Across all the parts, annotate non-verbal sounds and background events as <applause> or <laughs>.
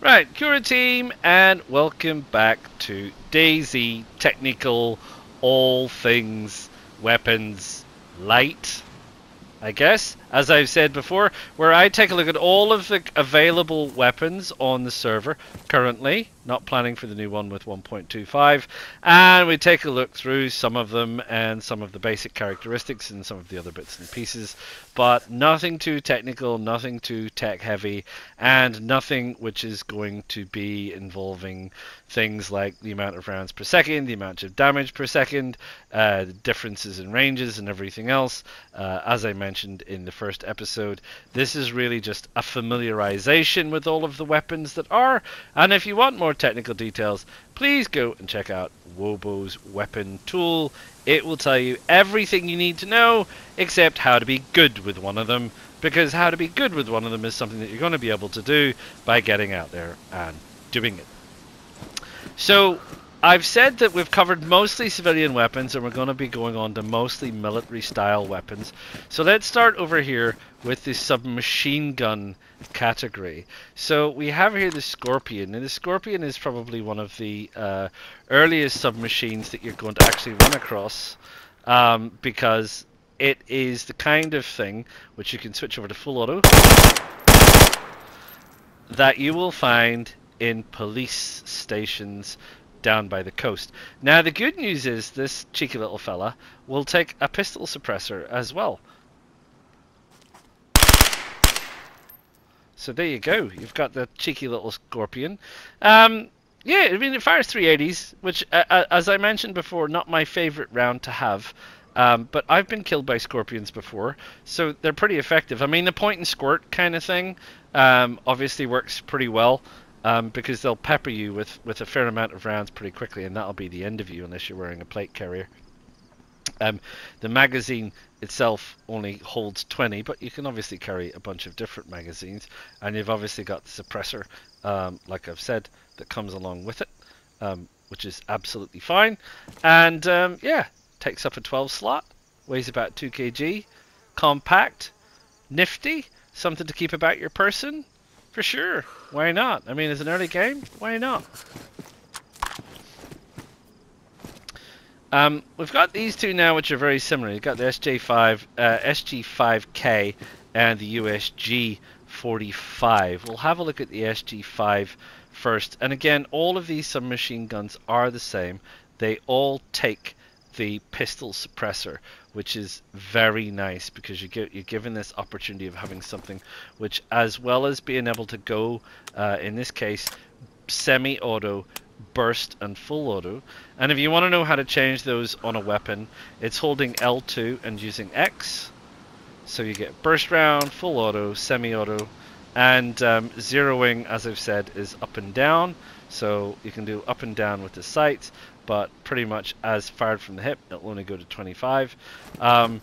Right, Cura team, and welcome back to DayZ Technical All Things Weapons Light. I guess, as I've said before, where I take a look at all of the available weapons on the server currently, not planning for the new one with 1.25, and we take a look through some of them and some of the basic characteristics and some of the other bits and pieces, but nothing too technical, nothing too tech heavy, and nothing which is going to be involving things like the amount of rounds per second, the amount of damage per second, uh, differences in ranges, and everything else. Uh, as I mentioned in the first episode, this is really just a familiarization with all of the weapons that are, and if you want more more technical details, please go and check out Wobo's weapon tool. It will tell you everything you need to know except how to be good with one of them because how to be good with one of them is something that you're going to be able to do by getting out there and doing it. So I've said that we've covered mostly civilian weapons and we're going to be going on to mostly military style weapons. So let's start over here with the submachine gun category. So we have here the Scorpion, and the Scorpion is probably one of the uh, earliest submachines that you're going to actually run across um, because it is the kind of thing which you can switch over to full auto that you will find in police stations down by the coast. Now, the good news is this cheeky little fella will take a pistol suppressor as well. So there you go. You've got the cheeky little scorpion. Um, yeah, I mean, it fires 380s, which, uh, uh, as I mentioned before, not my favorite round to have. Um, but I've been killed by scorpions before, so they're pretty effective. I mean, the point and squirt kind of thing um, obviously works pretty well um, because they'll pepper you with, with a fair amount of rounds pretty quickly, and that'll be the end of you unless you're wearing a plate carrier. Um, the magazine itself only holds 20, but you can obviously carry a bunch of different magazines, and you've obviously got the suppressor, um, like I've said, that comes along with it, um, which is absolutely fine. And um, yeah, takes up a 12 slot, weighs about 2 kg, compact, nifty, something to keep about your person, for sure. Why not? I mean, it's an early game. Why not? Um, we've got these two now, which are very similar. You've got the SJ5, uh, SG5K, and the USG 45. We'll have a look at the SG5 first. And again, all of these submachine guns are the same. They all take the pistol suppressor, which is very nice because you get you're given this opportunity of having something which, as well as being able to go, uh, in this case, semi-auto, burst, and full auto. And if you want to know how to change those on a weapon, it's holding L2 and using X. So you get burst round, full auto, semi-auto, and um, zeroing, as I've said, is up and down. So you can do up and down with the sights but pretty much as fired from the hip, it'll only go to 25. Um,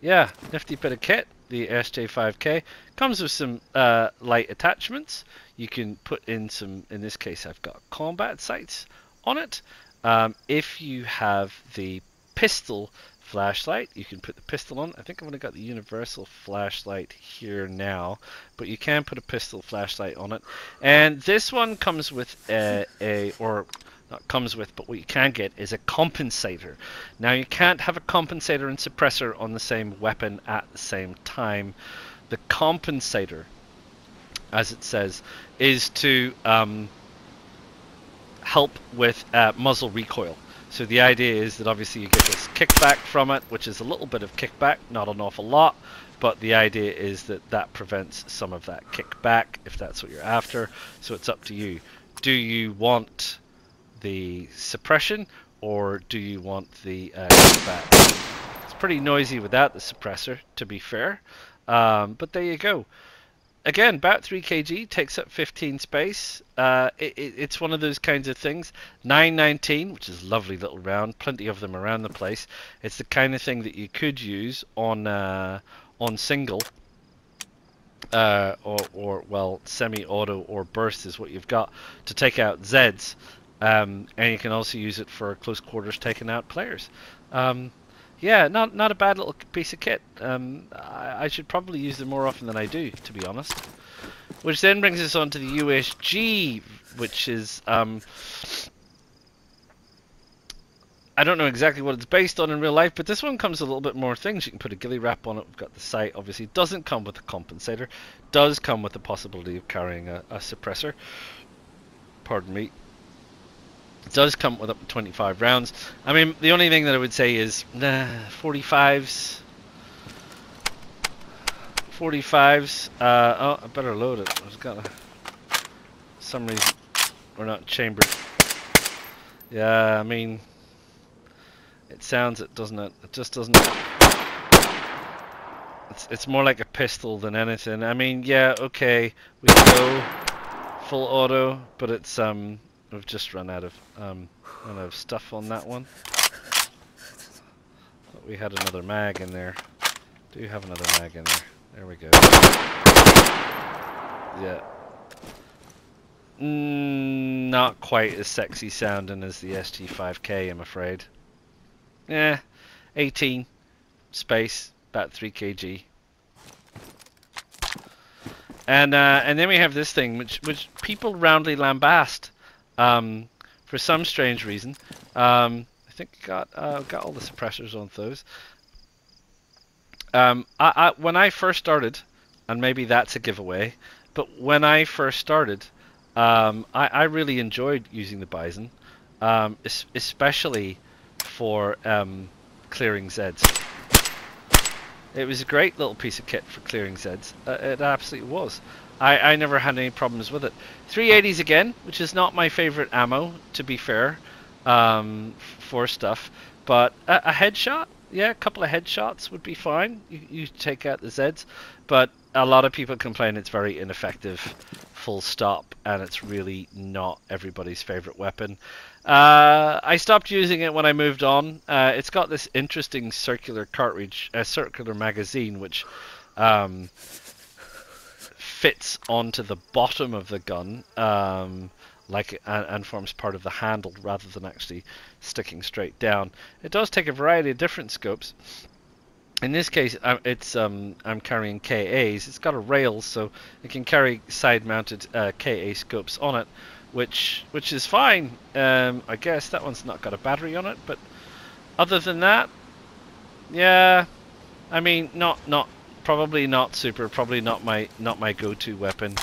yeah, nifty bit of kit, the SG5K. Comes with some uh, light attachments. You can put in some, in this case I've got combat sights on it. Um, if you have the pistol flashlight. You can put the pistol on. I think I've only got the universal flashlight here now, but you can put a pistol flashlight on it. And this one comes with a, a or not comes with, but what you can get is a compensator. Now you can't have a compensator and suppressor on the same weapon at the same time. The compensator, as it says, is to um, help with uh, muzzle recoil. So the idea is that obviously you get this kickback from it, which is a little bit of kickback, not an awful lot, but the idea is that that prevents some of that kickback if that's what you're after. So it's up to you. Do you want the suppression or do you want the uh? It's pretty noisy without the suppressor, to be fair. Um, but there you go again, about 3 kg, takes up 15 space. Uh, it, it, it's one of those kinds of things. 919, which is lovely little round, plenty of them around the place. It's the kind of thing that you could use on uh, on single. Uh, or, or, well, semi-auto or burst is what you've got to take out Zeds. Um, and you can also use it for close quarters taking out players. Um, yeah, not not a bad little piece of kit. Um, I, I should probably use them more often than I do, to be honest. Which then brings us on to the USG, which is um, I don't know exactly what it's based on in real life, but this one comes with a little bit more things. You can put a ghillie wrap on it. We've got the sight. Obviously, it doesn't come with a compensator. Does come with the possibility of carrying a, a suppressor. Pardon me. Does come with up to 25 rounds. I mean, the only thing that I would say is, nah, 45s. 45s. Uh, oh, I better load it. I've got a, some reason we're not chambered. Yeah, I mean, it sounds it, doesn't it? It just doesn't. It's it's more like a pistol than anything. I mean, yeah, okay, we go full auto, but it's um We've just run out of um, run out of stuff on that one. But we had another mag in there. Do you have another mag in there? There we go. Yeah. Mm, not quite as sexy sounding as the SG5K, I'm afraid. Yeah, 18 space, about 3 kg. And uh, and then we have this thing, which which people roundly lambast um, for some strange reason. Um, I think got uh, got all the suppressors on those. Um, I, I, when I first started, and maybe that's a giveaway, but when I first started, um, I, I, really enjoyed using the Bison, um, especially for um, clearing Zeds. It was a great little piece of kit for clearing Zeds. Uh, it absolutely was. I, I never had any problems with it. 380s again, which is not my favorite ammo, to be fair, um, for stuff. But a, a, headshot, yeah, a couple of headshots would be fine. You, you take out the Zeds. But a lot of people complain it's very ineffective, full stop, and it's really not everybody's favorite weapon. Uh, I stopped using it when I moved on. Uh, it's got this interesting circular cartridge, a uh, circular magazine, which um, fits onto the bottom of the gun, um, like and, and, forms part of the handle rather than actually sticking straight down. It does take a variety of different scopes. In this case, it's um, I'm carrying KAs. It's got a rail, so it can carry side-mounted uh, KA scopes on it, which which is fine. Um, I guess that one's not got a battery on it, but other than that, yeah, I mean, not not probably not super, probably not my not my go-to weapon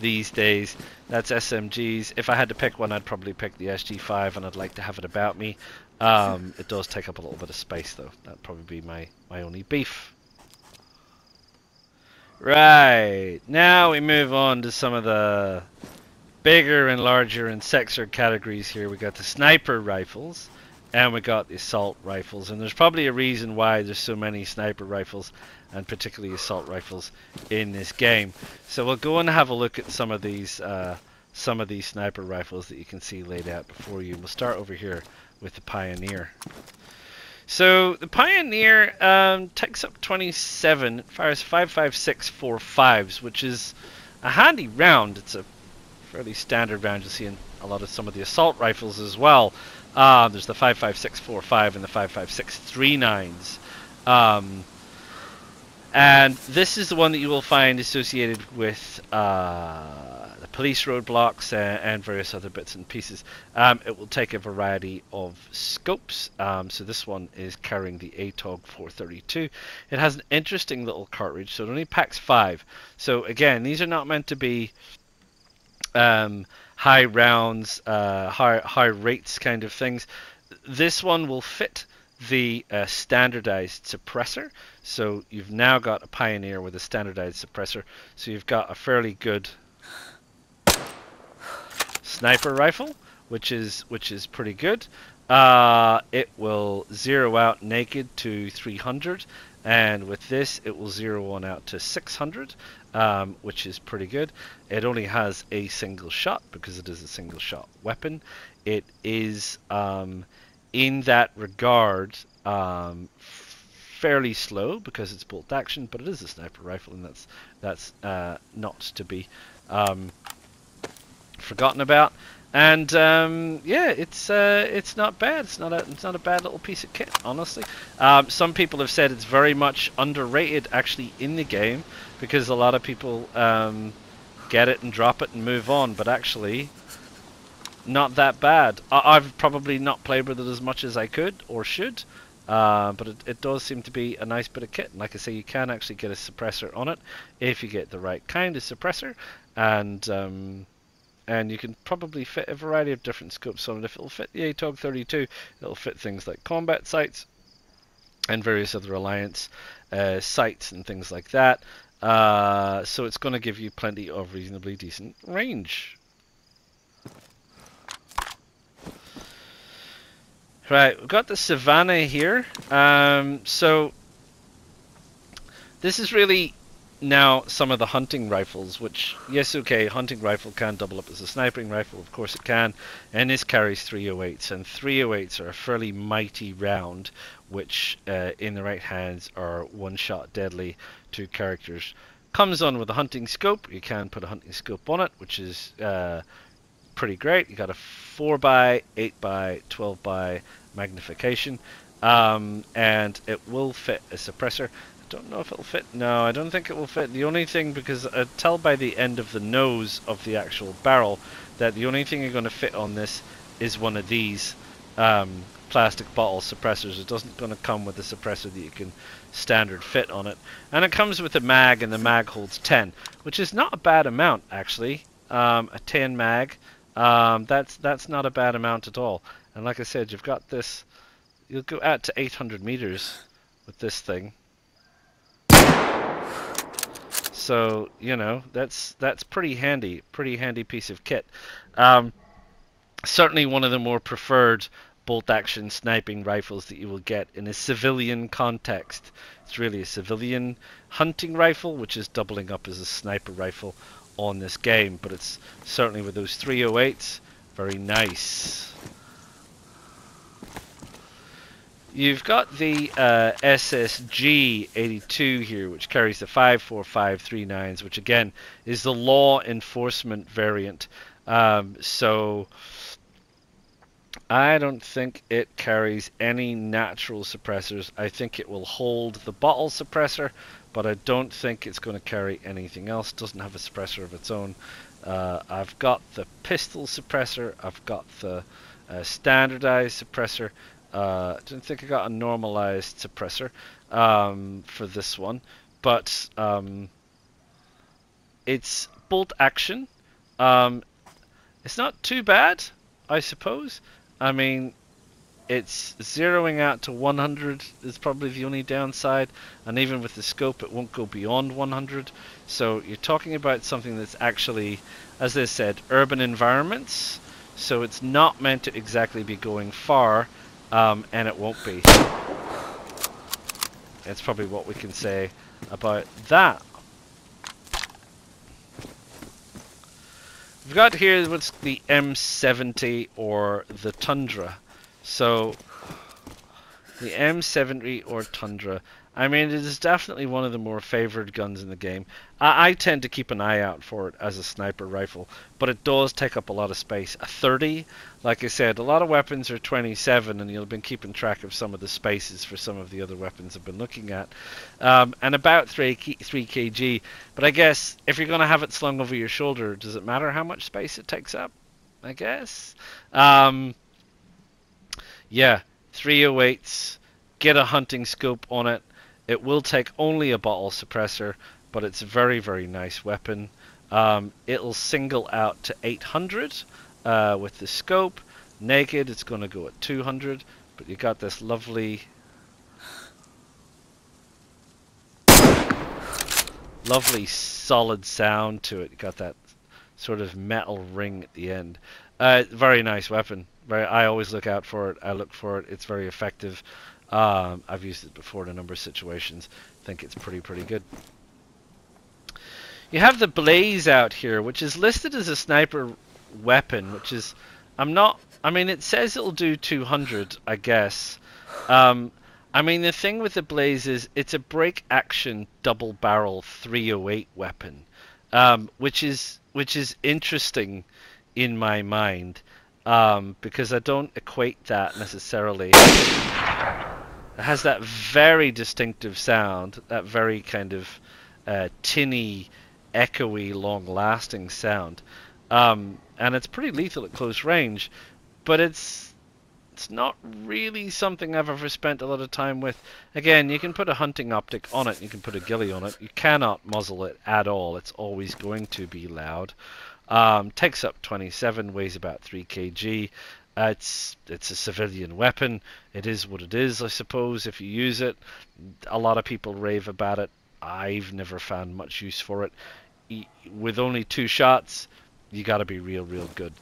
these days. That's SMGs. If I had to pick one, I'd probably pick the SG5, and I'd like to have it about me. Um, it does take up a little bit of space, though. That'd probably be my my only beef. Right now we move on to some of the bigger and larger and sexier categories here. We got the sniper rifles and we got the assault rifles and there's probably a reason why there's so many sniper rifles and particularly assault rifles in this game. So we'll go and have a look at some of these uh, some of these sniper rifles that you can see laid out before you. We'll start over here with the Pioneer. So the Pioneer um, takes up 27, fires 5.5645s, which is a handy round. It's a fairly standard round you see in a lot of some of the assault rifles as well. Uh, there's the 5.5645 and the 5.5639s. Um, and this is the one that you will find associated with uh, the police roadblocks and, and, various other bits and pieces. Um, it will take a variety of scopes. Um, so this one is carrying the ATOG 432. It has an interesting little cartridge, so it only packs five. So again, these are not meant to be um, high rounds, uh, high high rates kind of things. This one will fit the uh, standardized suppressor. So you've now got a Pioneer with a standardized suppressor. So you've got a fairly good sniper rifle, which is which is pretty good. Uh, it will zero out naked to 300, and with this, it will zero on out to 600, um, which is pretty good. It only has a single shot because it is a single shot weapon. It is um, in that regard, um, fairly slow because it's bolt action, but it is a sniper rifle, and that's that's uh, not to be um, forgotten about. And um, yeah, it's uh, it's not bad. It's not a it's not a bad little piece of kit, honestly. Um, some people have said it's very much underrated actually in the game because a lot of people um, get it and drop it and move on, but actually not that bad. I- have probably not played with it as much as I could or should, uh, but it, it, does seem to be a nice bit of kit. And like I say, you can actually get a suppressor on it if you get the right kind of suppressor, and um, and you can probably fit a variety of different scopes on it. If it'll fit the ATOG 32, it'll fit things like combat sights and various other alliance uh, sights and things like that. Uh, so it's going to give you plenty of reasonably decent range. Right, we've got the Savannah here. Um, so this is really now some of the hunting rifles, which, yes, okay, hunting rifle can double up as a sniping rifle, of course it can, and this carries 308s, and 308s are a fairly mighty round, which uh, in the right hands are one-shot deadly to characters. Comes on with a hunting scope, you can put a hunting scope on it, which is uh, pretty great. You got a 4 by 8 by 12 by magnification, um, and it will fit a suppressor I don't know if it'll fit. No, I don't think it will fit. The only thing, because I tell by the end of the nose of the actual barrel that the only thing you're going to fit on this is one of these um, plastic bottle suppressors. It doesn't going to come with a suppressor that you can standard fit on it. And it comes with a mag, and the mag holds 10, which is not a bad amount, actually. Um, a 10 mag, um, that's that's not a bad amount at all. And like I said, you've got this, you'll go out to 800 meters with this thing. So you know that's that's pretty handy, pretty handy piece of kit. Um, certainly one of the more preferred bolt action sniping rifles that you will get in a civilian context. It's really a civilian hunting rifle, which is doubling up as a sniper rifle on this game, but it's certainly with those 308s, very nice. You've got the uh, SSG 82 here, which carries the 54539s, which again is the law enforcement variant. Um, so I don't think it carries any natural suppressors. I think it will hold the bottle suppressor, but I don't think it's going to carry anything else. Doesn't have a suppressor of its own. Uh, I've got the pistol suppressor. I've got the uh, standardized suppressor. Uh, didn't think I got a normalized suppressor um, for this one, but um, it's bolt action. Um, it's not too bad, I suppose. I mean, it's zeroing out to 100 is probably the only downside, and even with the scope, it won't go beyond 100. So you're talking about something that's actually, as they said, urban environments. So it's not meant to exactly be going far um, and it won't be. That's probably what we can say about that. We've got here what's the M70 or the Tundra. So the M70 or Tundra I mean, it is definitely one of the more favored guns in the game. I, I, tend to keep an eye out for it as a sniper rifle, but it does take up a lot of space. A 30, like I said, a lot of weapons are 27, and you've been keeping track of some of the spaces for some of the other weapons I've been looking at. Um, and about 3, 3 kg. But I guess if you're going to have it slung over your shoulder, does it matter how much space it takes up? I guess. Um, yeah, 308s. Get a hunting scope on it it will take only a bottle suppressor, but it's a very, very nice weapon. Um, it'll single out to 800 uh, with the scope. Naked, it's going to go at 200, but you got this lovely, lovely solid sound to it. You got that sort of metal ring at the end. Uh, very nice weapon. Very, I always look out for it. I look for it. It's very effective. Um, I've used it before in a number of situations. I think it's pretty, pretty good. You have the Blaze out here, which is listed as a sniper weapon, which is... I'm not... I mean, it says it'll do 200, I guess. Um, I mean, the thing with the Blaze is it's a break action double barrel 308 weapon, um, which is which is interesting in my mind um, because I don't equate that necessarily. It has that very distinctive sound, that very kind of uh, tinny, echoey, long-lasting sound, um, and it's pretty lethal at close range. But it's it's not really something I've ever spent a lot of time with. Again, you can put a hunting optic on it, you can put a ghillie on it. You cannot muzzle it at all. It's always going to be loud. Um, takes up 27, weighs about 3 kg. Uh, it's it's a civilian weapon. It is what it is, I suppose. If you use it, a lot of people rave about it. I've never found much use for it. E with only two shots, you got to be real, real good.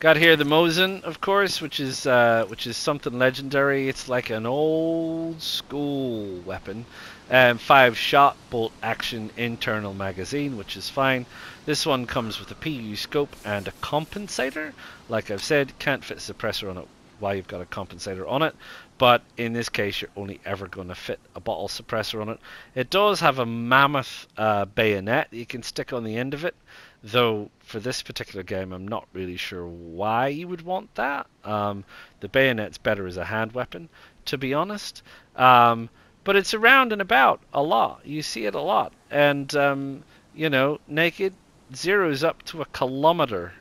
Got here the Mosin, of course, which is uh, which is something legendary. It's like an old school weapon. Um, five shot bolt action internal magazine, which is fine. This one comes with a PU scope and a compensator. Like I've said, can't fit suppressor on it while you've got a compensator on it. But in this case, you're only ever going to fit a bottle suppressor on it. It does have a mammoth uh, bayonet you can stick on the end of it. Though for this particular game, I'm not really sure why you would want that. Um, the bayonet's better as a hand weapon, to be honest. Um, but it's around and about a lot. You see it a lot. And, um, you know, naked zeroes up to a kilometer.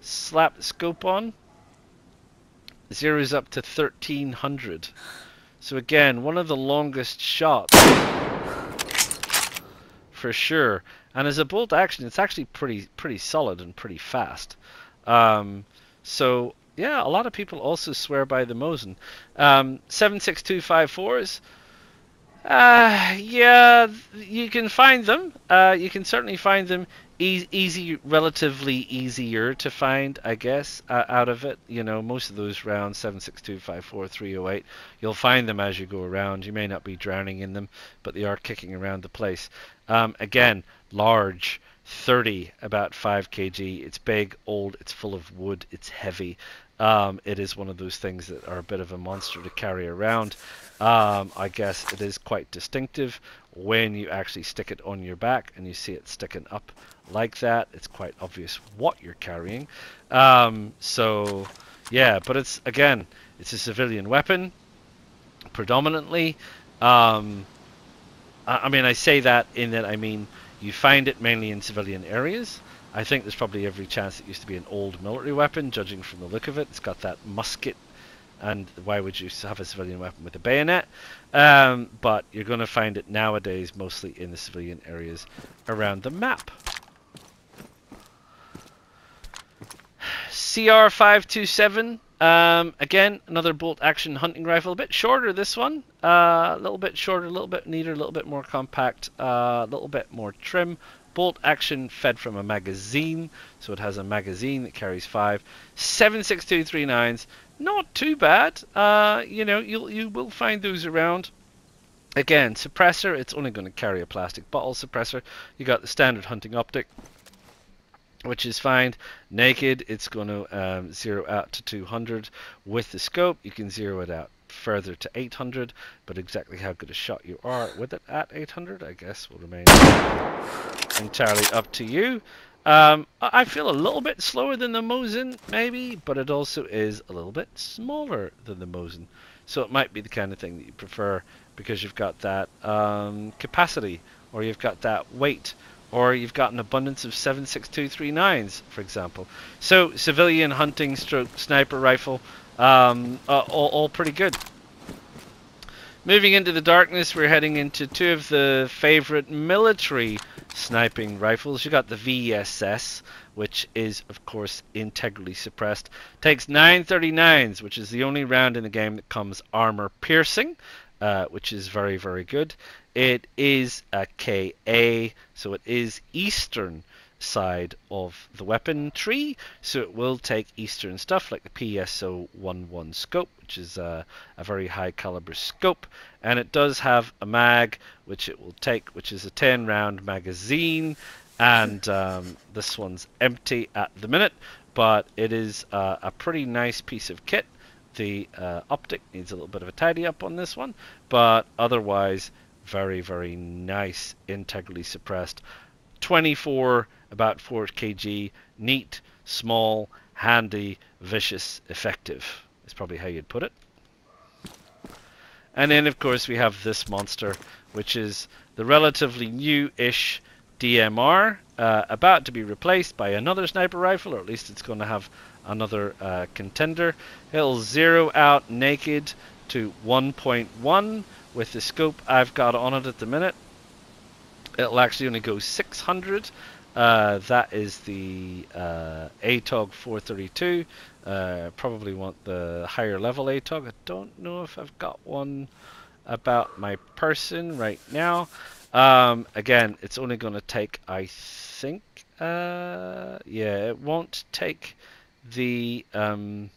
Slap the scope on, zeroes up to 1300. So again, one of the longest shots for sure. And as a bolt action, it's actually pretty pretty solid and pretty fast. Um, so yeah, a lot of people also swear by the Mosin. Um, 76254s. Uh, yeah, you can find them. Uh, you can certainly find them e easy, relatively easier to find, I guess, uh, out of it. You know, most of those rounds, 76254 you'll find them as you go around. You may not be drowning in them, but they are kicking around the place. Um, again, large, 30, about 5 kg. It's big, old, it's full of wood, it's heavy. Um, it is one of those things that are a bit of a monster to carry around. Um, I guess it is quite distinctive when you actually stick it on your back and you see it sticking up like that. It's quite obvious what you're carrying. Um, so, yeah, but it's, again, it's a civilian weapon, predominantly. Um, I, I mean, I say that in that I mean you find it mainly in civilian areas. I think there's probably every chance it used to be an old military weapon, judging from the look of it. It's got that musket, and why would you have a civilian weapon with a bayonet? Um, but you're going to find it nowadays mostly in the civilian areas around the map. CR527, um, again, another bolt action hunting rifle. A bit shorter, this one. Uh, a little bit shorter, a little bit neater, a little bit more compact, uh, a little bit more trim. Bolt action fed from a magazine, so it has a magazine that carries five. 76239s, not too bad. Uh, you know, you'll you will find those around. Again, suppressor, it's only going to carry a plastic bottle suppressor. You got the standard hunting optic, which is fine. Naked, it's going to um, zero out to 200. With the scope, you can zero it out further to 800, but exactly how good a shot you are with it at 800, I guess, will remain entirely up to you. Um, I feel a little bit slower than the Mosin, maybe, but it also is a little bit smaller than the Mosin. So it might be the kind of thing that you prefer because you've got that um, capacity, or you've got that weight, or you've got an abundance of 76239s, for example. So civilian hunting stroke sniper rifle, um, uh, all, all pretty good. Moving into the darkness, we're heading into two of the favorite military sniping rifles. You got the VSS, which is, of course, integrally suppressed. Takes 939s, which is the only round in the game that comes armor piercing, uh, which is very, very good. It is a KA, so it is Eastern side of the weapon tree, so it will take Eastern stuff like the PSO11 scope, which is a, a, very high caliber scope, and it does have a mag, which it will take, which is a 10 round magazine, and um, this one's empty at the minute, but it is uh, a pretty nice piece of kit. The uh, optic needs a little bit of a tidy up on this one, but otherwise very very nice integrally suppressed 24 about 4 kg, neat, small, handy, vicious, effective. Is probably how you'd put it. And then, of course, we have this monster, which is the relatively new-ish DMR, uh, about to be replaced by another sniper rifle, or at least it's going to have another uh, contender. It'll zero out naked to 1.1 with the scope I've got on it at the minute. It'll actually only go 600. Uh, that is the uh, ATOG 432. Uh, probably want the higher level ATOG. I don't know if I've got one about my person right now. Um, again, it's only going to take, I think, uh, yeah, it won't take the um,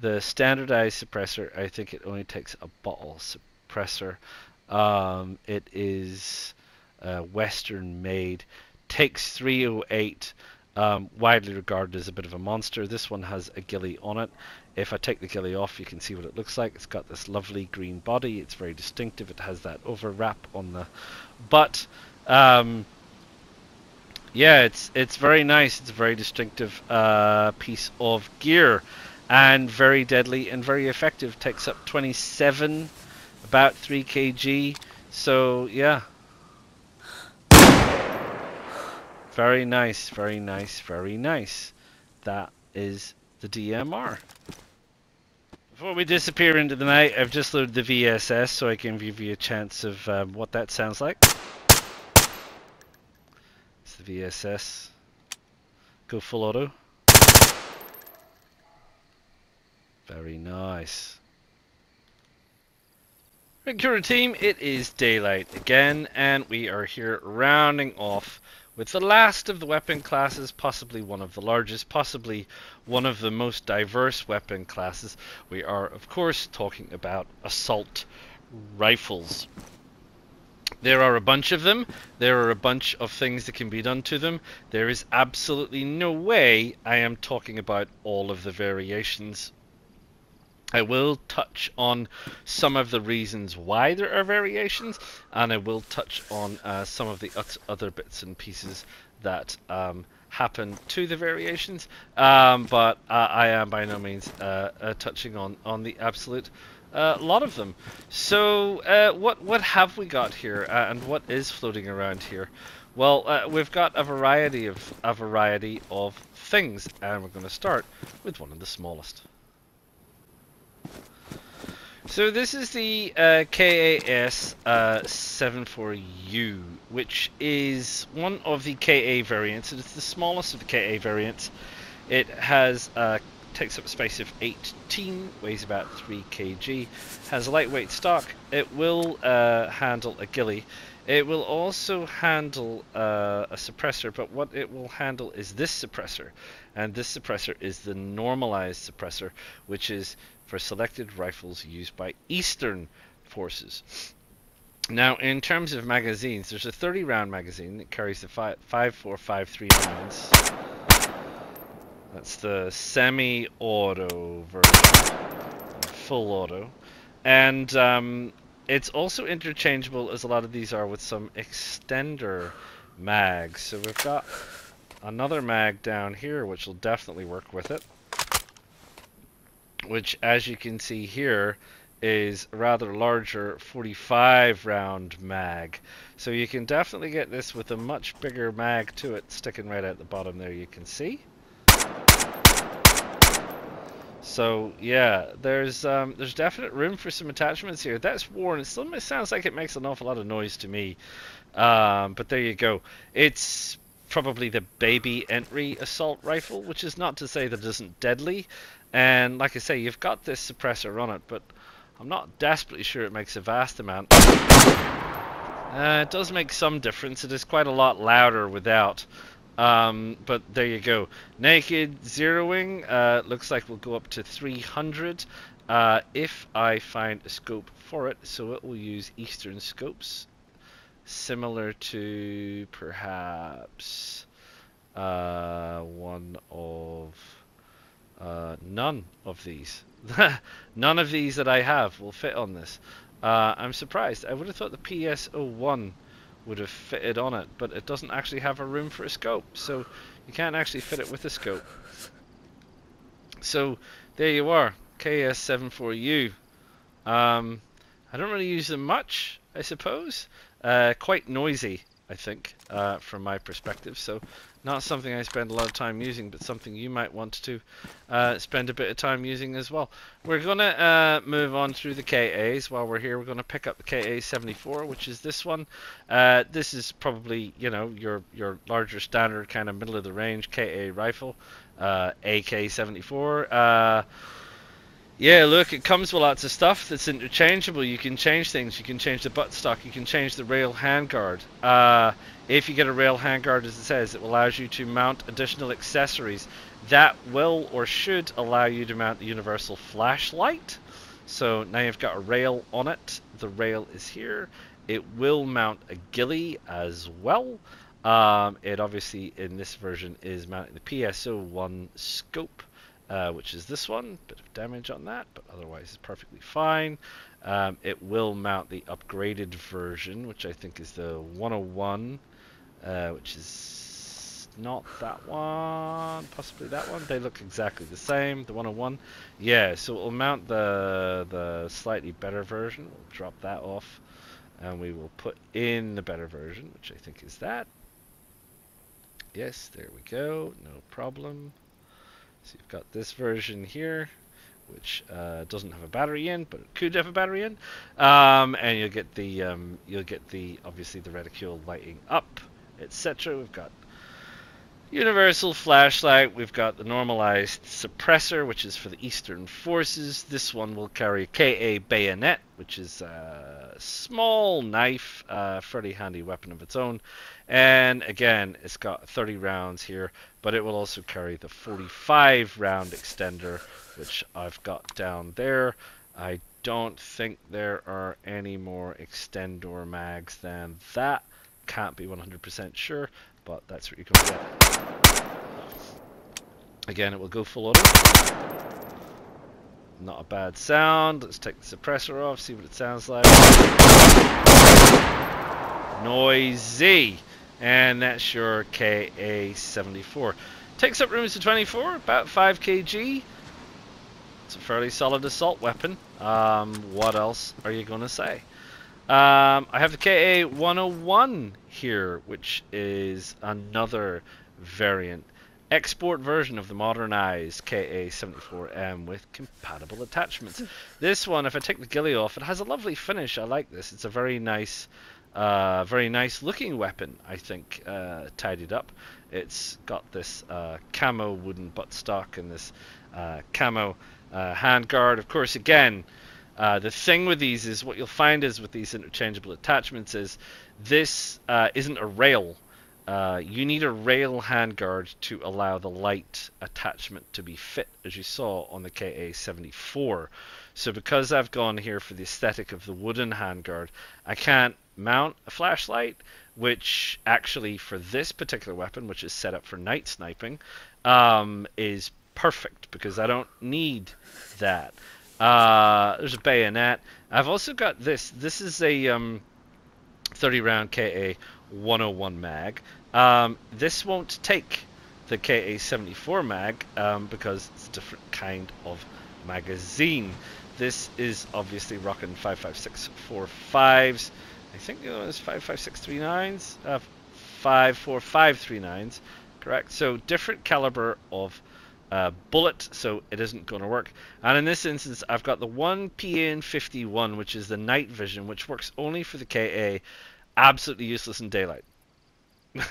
the standardized suppressor. I think it only takes a bottle suppressor. Um, it is uh, Western made. Takes 308 um, widely regarded as a bit of a monster. This one has a ghillie on it. If I take the ghillie off, you can see what it looks like. It's got this lovely green body. It's very distinctive. It has that overwrap on the butt. Um, yeah, it's it's very nice. It's a very distinctive uh, piece of gear, and very deadly and very effective. Takes up 27, about 3 kg. So yeah, Very nice, very nice, very nice. That is the DMR. Before we disappear into the night, I've just loaded the VSS so I can give you a chance of um, what that sounds like. It's the VSS. Go full auto. Very nice. Recruiter team, it is daylight again, and we are here rounding off with the last of the weapon classes, possibly one of the largest, possibly one of the most diverse weapon classes, we are, of course, talking about assault rifles. There are a bunch of them. There are a bunch of things that can be done to them. There is absolutely no way I am talking about all of the variations I will touch on some of the reasons why there are variations, and I will touch on uh, some of the other bits and pieces that um, happen to the variations. Um, but uh, I am by no means uh, uh touching on on the absolute uh, lot of them. So uh, what what have we got here, and what is floating around here? Well, we've got a variety of a variety of things, and we're going to start with one of the smallest. So this is the uh, KAS uh, 74U, which is one of the KA variants. It's the smallest of the KA variants. It has uh, takes up a space of 18, weighs about 3 kg, has a lightweight stock. It will uh, handle a ghillie. It will also handle uh, a suppressor, but what it will handle is this suppressor. And this suppressor is the normalized suppressor, which is for selected rifles used by Eastern forces. Now, in terms of magazines, there's a 30 round magazine that carries the 5453 rounds. That's the semi auto version, full auto. And um, it's also interchangeable, as a lot of these are, with some extender mags. So we've got another mag down here, which will definitely work with it which as you can see here is a rather larger 45 round mag. So you can definitely get this with a much bigger mag to it sticking right at the bottom there you can see. So yeah, there's um, there's definite room for some attachments here. That's worn. It still sounds like it makes an awful lot of noise to me. Um, but there you go. It's probably the baby entry assault rifle, which is not to say that it isn't deadly. And like I say, you've got this suppressor on it, but I'm not desperately sure it makes a vast amount. Uh, it does make some difference. It is quite a lot louder without. Um, but there you go. Naked zeroing uh, looks like we'll go up to 300 uh, if I find a scope for it. So it will use Eastern scopes, similar to perhaps uh, one of uh, none of these. <laughs> none of these that I have will fit on this. Uh, I'm surprised. I would have thought the PSO1 would have fitted on it, but it doesn't actually have a room for a scope, so you can't actually fit it with a scope. So there you are, KS74U. Um, I don't really use them much, I suppose. Uh, quite noisy, I think, uh, from my perspective. So not something I spend a lot of time using, but something you might want to uh, spend a bit of time using as well. We're going to uh, move on through the KAs. While we're here, we're going to pick up the KA-74, which is this one. Uh, this is probably, you know, your, your larger standard kind of middle of the range KA rifle, uh, AK-74. Yeah, look, it comes with lots of stuff that's interchangeable. You can change things. You can change the buttstock. You can change the rail handguard. Uh, if you get a rail handguard, as it says, it allows you to mount additional accessories. That will or should allow you to mount the universal flashlight. So now you've got a rail on it. The rail is here. It will mount a ghillie as well. Um, it obviously, in this version, is mounting the PSO1 scope uh, which is this one. Bit of damage on that, but otherwise it's perfectly fine. Um, it will mount the upgraded version, which I think is the 101, uh, which is not that one, possibly that one. They look exactly the same. The 101, yeah. So it'll mount the the slightly better version. We'll drop that off, and we will put in the better version, which I think is that. Yes, there we go. No problem. So you've got this version here, which uh, doesn't have a battery in, but it could have a battery in, um, and you'll get the um, you'll get the obviously the reticule lighting up, etc. We've got universal flashlight. We've got the normalized suppressor, which is for the Eastern Forces. This one will carry KA bayonet, which is a small knife, a fairly handy weapon of its own. And again, it's got 30 rounds here, but it will also carry the 45 round extender, which I've got down there. I don't think there are any more extendor mags than that. Can't be 100% sure, but that's what you're going to get. Again, it will go full auto. Not a bad sound. Let's take the suppressor off, see what it sounds like. Noisy and that's your KA74. Takes up rooms to 24, about 5 kg. It's a fairly solid assault weapon. Um, what else are you going to say? Um, I have the KA101 here, which is another variant. Export version of the modernized KA74M with compatible attachments. this one, if I take the ghillie off, it has a lovely finish. I like this. It's a very nice uh, very nice looking weapon, I think, uh, tidied up. It's got this uh, camo wooden buttstock and this uh, camo uh, handguard. Of course, again, uh, the thing with these is what you'll find is with these interchangeable attachments is this isn't a rail. you need a rail handguard to allow the light attachment to be fit, as you saw on the KA74. So because I've gone here for the aesthetic of the wooden handguard, I can't mount a flashlight, which actually for this particular weapon, which is set up for night sniping, um, is perfect because I don't need that. Uh, there's a bayonet. I've also got this. This is a um, 30 round KA 101 mag. Um, this won't take the KA 74 mag um, because it's a different kind of magazine. This is obviously rocking 556 45s. I think it was one is 55639s. Uh, 54539s, correct? So different caliber of uh, bullet, so it isn't going to work. And in this instance, I've got the one PN51, which is the night vision, which works only for the KA. Absolutely useless in daylight. <laughs>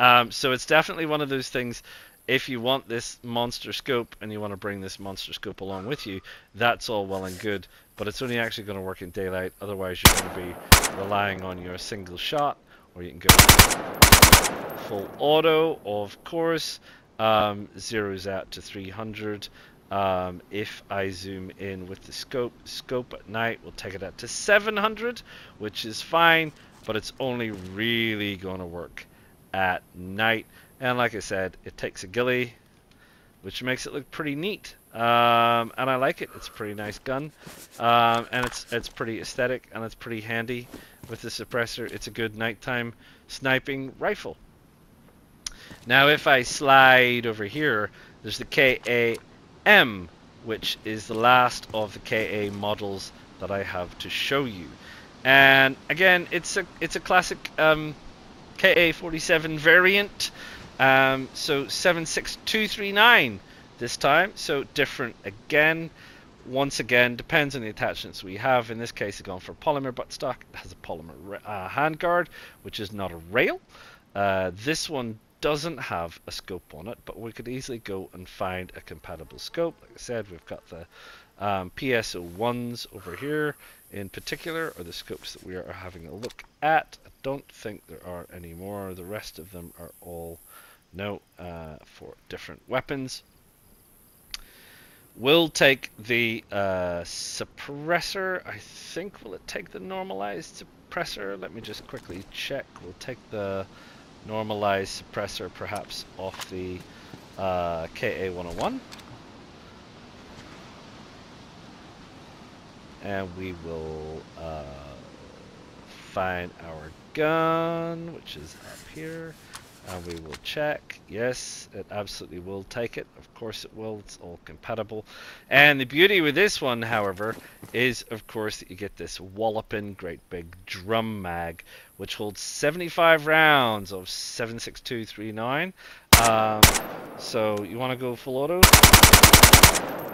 um, so it's definitely one of those things if you want this monster scope and you want to bring this monster scope along with you, that's all well and good, but it's only actually going to work in daylight. Otherwise, you're going to be relying on your single shot, or you can go full auto, of course. Um, zeroes out to 300. Um, if I zoom in with the scope, scope at night will take it up to 700, which is fine, but it's only really going to work at night. And like I said, it takes a ghillie, which makes it look pretty neat. Um, and I like it. It's a pretty nice gun, um, and it's it's pretty aesthetic and it's pretty handy with the suppressor. It's a good nighttime sniping rifle. Now, if I slide over here, there's the KAM, which is the last of the KA models that I have to show you. And again, it's a it's a classic um, KA47 variant. Um, so 76239 this time, so different again. Once again, depends on the attachments we have. In this case, I've gone for polymer buttstock. It has a polymer uh, handguard, which is not a rail. Uh, this one doesn't have a scope on it, but we could easily go and find a compatible scope. Like I said, we've got the um, PSO1s over here in particular, are the scopes that we are having a look at. I don't think there are any more. The rest of them are all no uh, for different weapons. We'll take the uh, suppressor. I think will it take the normalized suppressor? Let me just quickly check. We'll take the normalized suppressor perhaps off the uh, KA101. And we will uh, find our gun, which is up here. And we will check. Yes, it absolutely will take it. Of course it will. It's all compatible. And the beauty with this one, however, is of course that you get this walloping great big drum mag, which holds 75 rounds of 76239. Um, so you want to go full auto?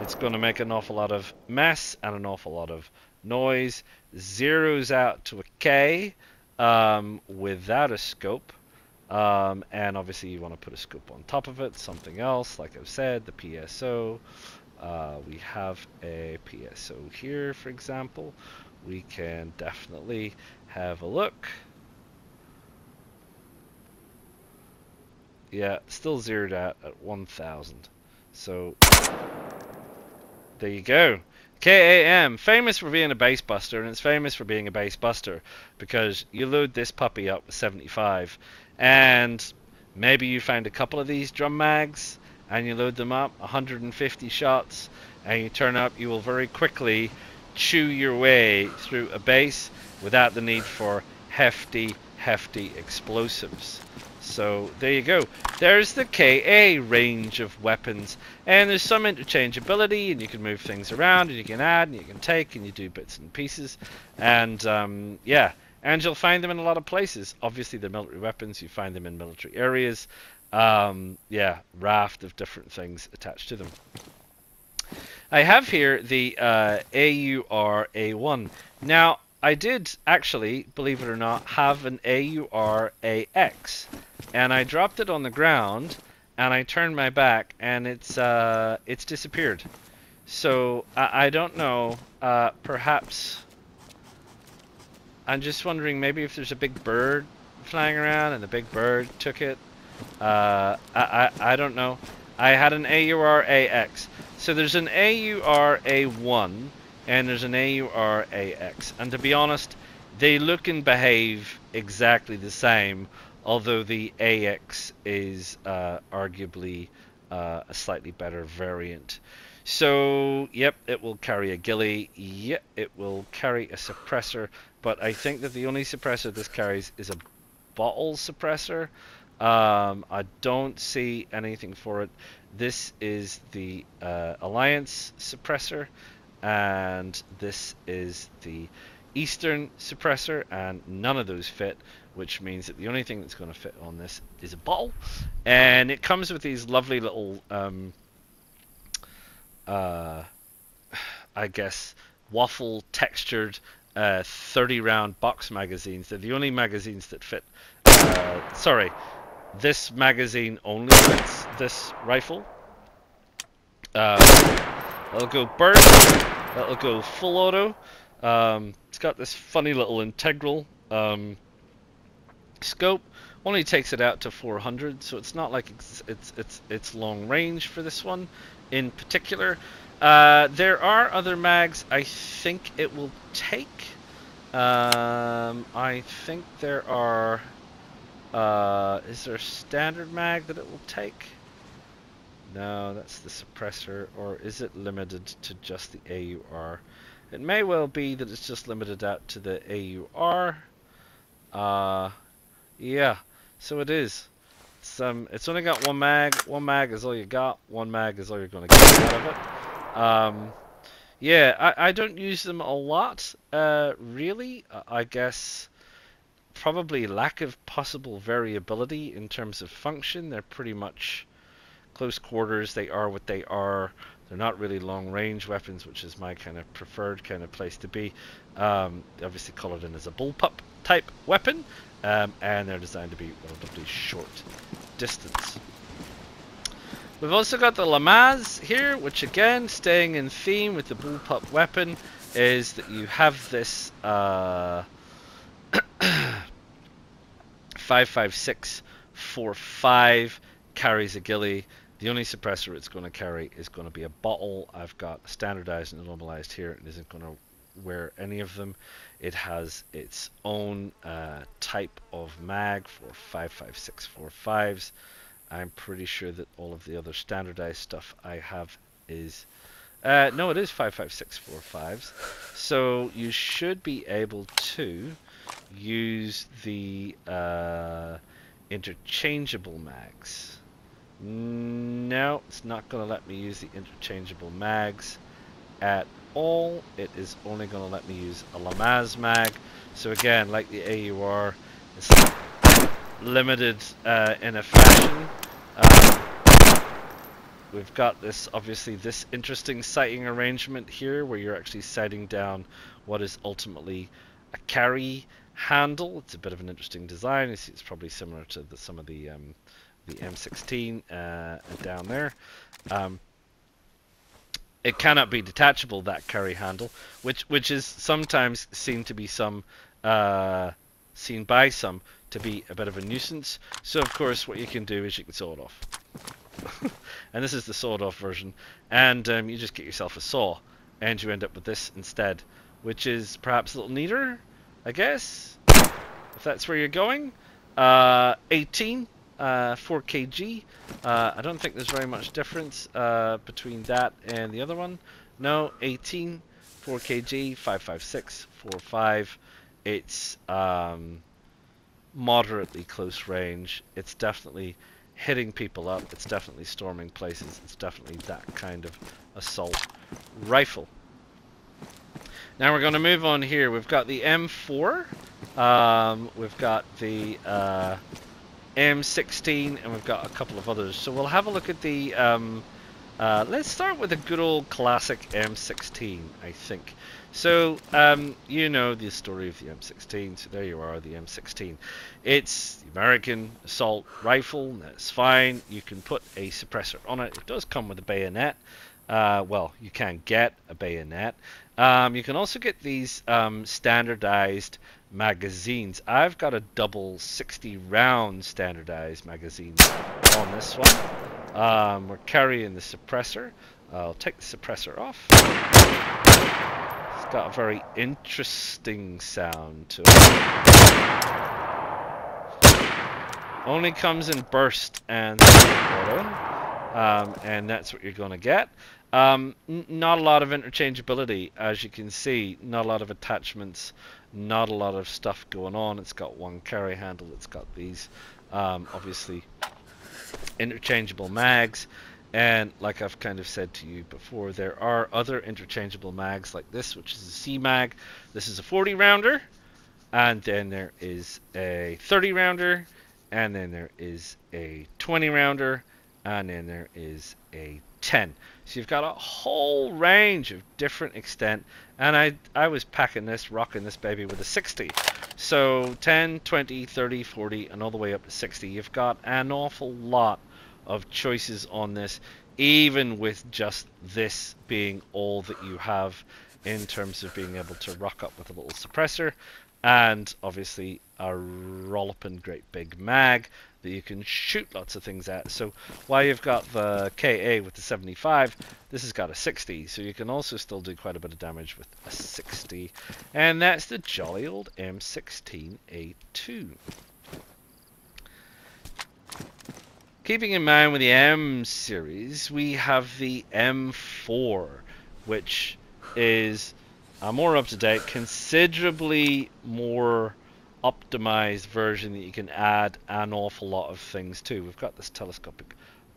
It's going to make an awful lot of mess and an awful lot of noise. Zeroes out to a K um, without a scope. Um, and obviously you want to put a scope on top of it, something else, like I've said, the PSO. Uh, we have a PSO here, for example. We can definitely have a look. Yeah, still zeroed out at 1000. So, there you go. KAM, famous for being a base buster, and it's famous for being a base buster because you load this puppy up with 75 and maybe you find a couple of these drum mags and you load them up 150 shots and you turn up you will very quickly chew your way through a base without the need for hefty hefty explosives. So there you go. There's the KA range of weapons. And there's some interchangeability and you can move things around and you can add and you can take and you do bits and pieces. And um, yeah and you'll find them in a lot of places. Obviously, they're military weapons. You find them in military areas. Um, yeah, raft of different things attached to them. I have here the uh, AUR-A1. Now, I did actually, believe it or not, have an AUR-AX, and I dropped it on the ground, and I turned my back, and it's uh, it's disappeared. So I, I don't know. Uh, perhaps I'm just wondering maybe if there's a big bird flying around and the big bird took it. Uh, I, I, I don't know. I had an AUR-AX. So there's an AUR-A1 and there's an AUR-AX. And to be honest, they look and behave exactly the same, although the AX is uh, arguably uh, a slightly better variant. So, yep, it will carry a ghillie. Yep, it will carry a suppressor but I think that the only suppressor this carries is a bottle suppressor. Um, I don't see anything for it. This is the uh, Alliance suppressor, and this is the Eastern suppressor, and none of those fit, which means that the only thing that's going to fit on this is a bottle. And it comes with these lovely little, um, uh, I guess, waffle textured uh, 30 round box magazines. They're the only magazines that fit. Uh, sorry, this magazine only fits this rifle. Uh, that'll go burst. That'll go full auto. Um, it's got this funny little integral um, scope. Only takes it out to 400, so it's not like it's it's it's, it's long range for this one in particular. Uh, there are other mags I think it will take. Um, I think there are... Uh, is there a standard mag that it will take? No, that's the suppressor, or is it limited to just the AUR? It may well be that it's just limited out to the AUR. Uh, yeah, so it is. Um, it's only got one mag. One mag is all you got. One mag is all you're going to get out of it. Um, yeah, I, I don't use them a lot, uh, really. I guess probably lack of possible variability in terms of function. They're pretty much close quarters. They are what they are. They're not really long range weapons, which is my kind of preferred kind of place to be. Um, obviously colored in as a bullpup type weapon, um, and they're designed to be relatively short distance. We've also got the Lamaz here, which again, staying in theme with the bullpup weapon, is that you have this uh, <coughs> 55645 carries a ghillie. The only suppressor it's going to carry is going to be a bottle. I've got standardized and normalized here. It isn't going to wear any of them. It has its own uh, type of mag for 55645s. I'm pretty sure that all of the other standardized stuff I have is uh, no, it is 55645s. So you should be able to use the uh, interchangeable mags. No, it's not going to let me use the interchangeable mags at all. It is only going to let me use a Lamaz mag. So again, like the AUR, it's limited uh, in a fashion. Um, we've got this, obviously, this interesting sighting arrangement here where you're actually sighting down what is ultimately a carry handle. It's a bit of an interesting design. It's probably similar to the, some of the um, the M16 uh, down there. Um, it cannot be detachable that carry handle, which which is sometimes seen to be some uh, seen by some to be a bit of a nuisance. So of course, what you can do is you can saw it off, <laughs> and this is the sawed off version, and um, you just get yourself a saw, and you end up with this instead, which is perhaps a little neater I guess, if that's where you're going. Uh, 18, uh, 4 kg. Uh, I don't think there's very much difference uh, between that and the other one. No, 18, 4 kg, 556, 45. It's um, moderately close range. It's definitely hitting people up. It's definitely storming places. It's definitely that kind of assault rifle. Now we're going to move on here. We've got the M4, um, we've got the uh, M16, and we've got a couple of others. So we'll have a look at the. Um, uh, let's start with a good old classic M16, I think. So um, you know the story of the M16. So there you are, the M16. It's the American assault rifle. That's fine. You can put a suppressor on it. It does come with a bayonet. Uh, well, you can get a bayonet. Um, you can also get these um, standardized magazines. I've got a double 60 round standardized magazine on this one. Um, we're carrying the suppressor. I'll take the suppressor off. Got a very interesting sound to it. Only comes in burst and um, and that's what you're going to get. Um, not a lot of interchangeability, as you can see. Not a lot of attachments. Not a lot of stuff going on. It's got one carry handle. It's got these, um, obviously, interchangeable mags. And like I've kind of said to you before, there are other interchangeable mags like this, which is a C mag. This is a 40 rounder, and then there is a 30 rounder, and then there is a 20 rounder, and then there is a 10. So you've got a whole range of different extent. And I, I was packing this, rocking this baby with a 60. So 10, 20, 30, 40, and all the way up to 60. You've got an awful lot of choices on this, even with just this being all that you have in terms of being able to rock up with a little suppressor and obviously a rolloping great big mag that you can shoot lots of things at. So while you've got the KA with the 75, this has got a 60, so you can also still do quite a bit of damage with a 60. And that's the jolly old M16A2. Keeping in mind with the M series, we have the M4, which is a more up to date, considerably more optimized version that you can add an awful lot of things to. We've got this telescopic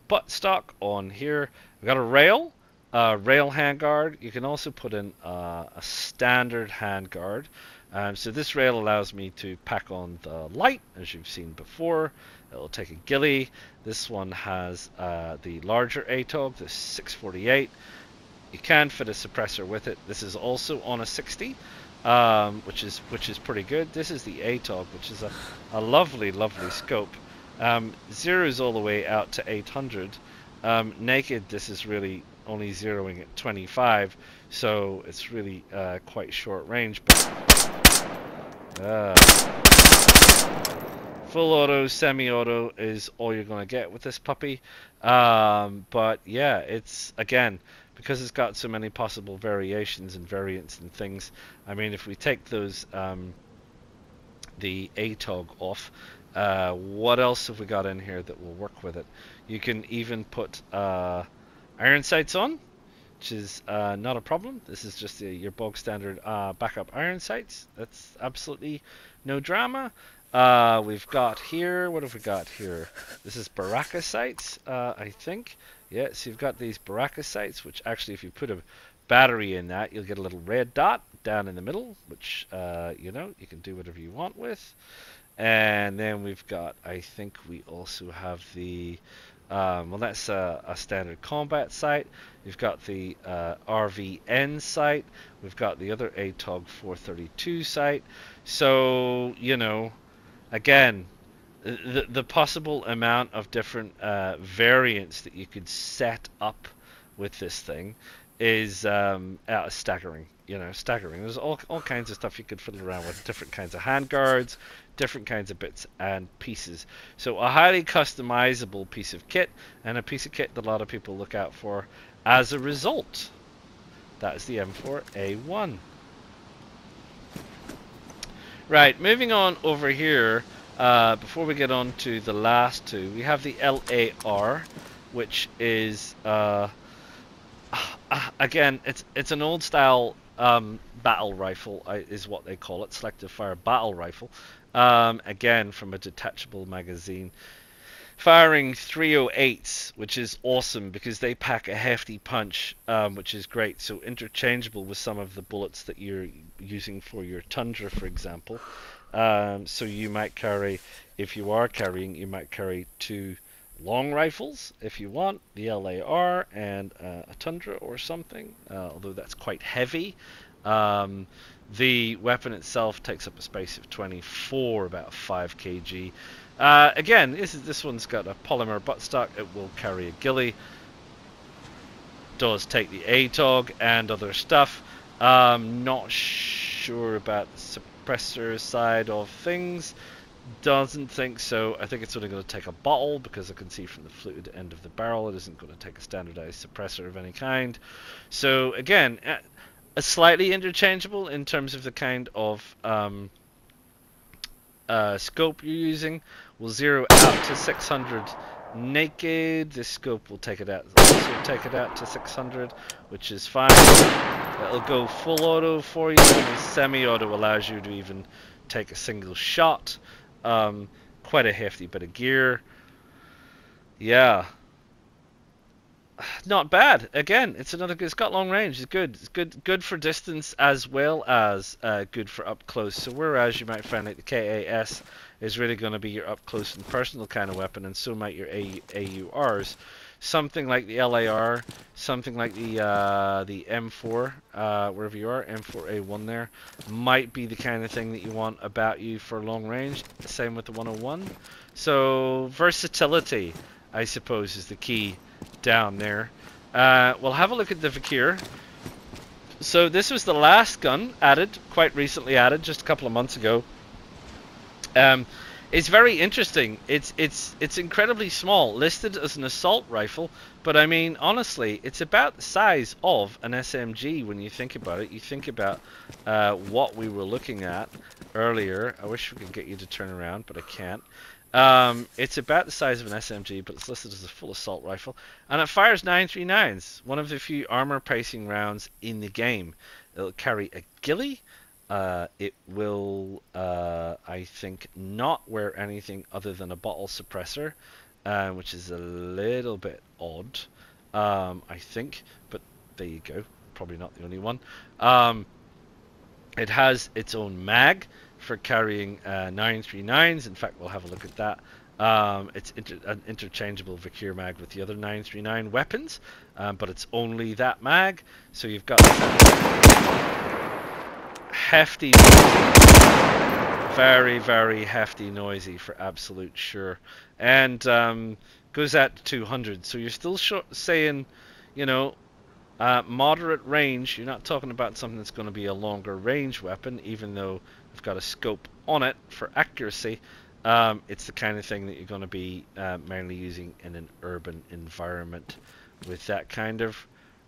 buttstock on here. We've got a rail, a rail handguard. You can also put in uh, a standard handguard. Um, so this rail allows me to pack on the light, as you've seen before. It'll take a ghillie. This one has uh, the larger ATOG, the 648. You can fit a suppressor with it. This is also on a 60, um, which is which is pretty good. This is the ATOG, which is a, a lovely, lovely scope. Um, zeroes all the way out to 800. Um, naked, this is really only zeroing at 25, so it's really uh, quite short range. But uh, full auto, semi-auto is all you're going to get with this puppy. Um, but yeah, it's again because it's got so many possible variations and variants and things. I mean, if we take those um, the ATOG off, uh, what else have we got in here that will work with it? You can even put uh, iron sights on, which is uh, not a problem. This is just your bog standard uh, backup iron sights. That's absolutely no drama. Uh, we've got here, what have we got here? This is sights, uh, I think. Yeah, so you've got these Baraka sights, which actually, if you put a battery in that, you'll get a little red dot down in the middle, which, uh, you know, you can do whatever you want with. And then we've got, I think we also have the, um, well, that's a, a, standard combat sight. We've got the uh, RVN sight. We've got the other ATOG 432 sight. So, you know, again, the, the possible amount of different uh, variants that you could set up with this thing is um, uh, staggering. You know, staggering. There's all, all kinds of stuff you could fiddle around with, different kinds of handguards, different kinds of bits and pieces. So a highly customizable piece of kit, and a piece of kit that a lot of people look out for as a result. That is the M4A1. Right, moving on over here. Uh, before we get on to the last two, we have the LAR, which is uh, uh, again, it's it's an old style um, battle rifle, is what they call it, selective fire battle rifle. Um, again, from a detachable magazine, firing 308s, which is awesome because they pack a hefty punch, um, which is great. So interchangeable with some of the bullets that you're using for your Tundra, for example. Um, so you might carry, if you are carrying, you might carry two long rifles if you want, the LAR and uh, a Tundra or something, uh, although that's quite heavy. Um, the weapon itself takes up a space of 24, about 5 kg. Uh, again, this is this one's got a polymer buttstock. It will carry a ghillie. Does take the ATOG and other stuff. Um, not sure about the suppressor side of things. Doesn't think so. I think it's only going to take a bottle because I can see from the fluted end of the barrel it isn't going to take a standardized suppressor of any kind. So again, a slightly interchangeable in terms of the kind of um, uh, scope you're using. Will zero out to 600 naked. This scope will take it out. Also take it out to 600, which is fine. It'll go full auto for you. Semi-auto allows you to even take a single shot. Um, quite a hefty bit of gear. Yeah. <sighs> Not bad. Again, it's another. It's got long range. It's good. It's good. Good for distance as well as uh, good for up close. So whereas you might find like the KAS is really going to be your up close and personal kind of weapon, and so might your AURs. Something like the LAR, something like the uh, the M4, uh, wherever you are, M4A1 there, might be the kind of thing that you want about you for long range. Same with the 101. So versatility, I suppose, is the key down there. Uh, we'll have a look at the Vakir. So this was the last gun added, quite recently added, just a couple of months ago. Um, it's very interesting. It's it's it's incredibly small, listed as an assault rifle, but I mean honestly, it's about the size of an SMG when you think about it. You think about uh, what we were looking at earlier. I wish we could get you to turn around, but I can't. Um, it's about the size of an SMG, but it's listed as a full assault rifle, and it fires 939s, one of the few armor-piercing rounds in the game. It'll carry a ghillie. Uh, it will, uh, I think, not wear anything other than a bottle suppressor, uh, which is a little bit odd, um, I think. But there you go. Probably not the only one. Um, it has its own mag for carrying uh, 939s. In fact, we'll have a look at that. Um, it's inter an interchangeable Vakir mag with the other 939 weapons, um, but it's only that mag. So you've got hefty, very, very hefty noisy for absolute sure, and um, goes to 200. So you're still saying, you know, uh, moderate range. You're not talking about something that's going to be a longer range weapon, even though we've got a scope on it for accuracy. Um, it's the kind of thing that you're going to be uh, mainly using in an urban environment with that kind of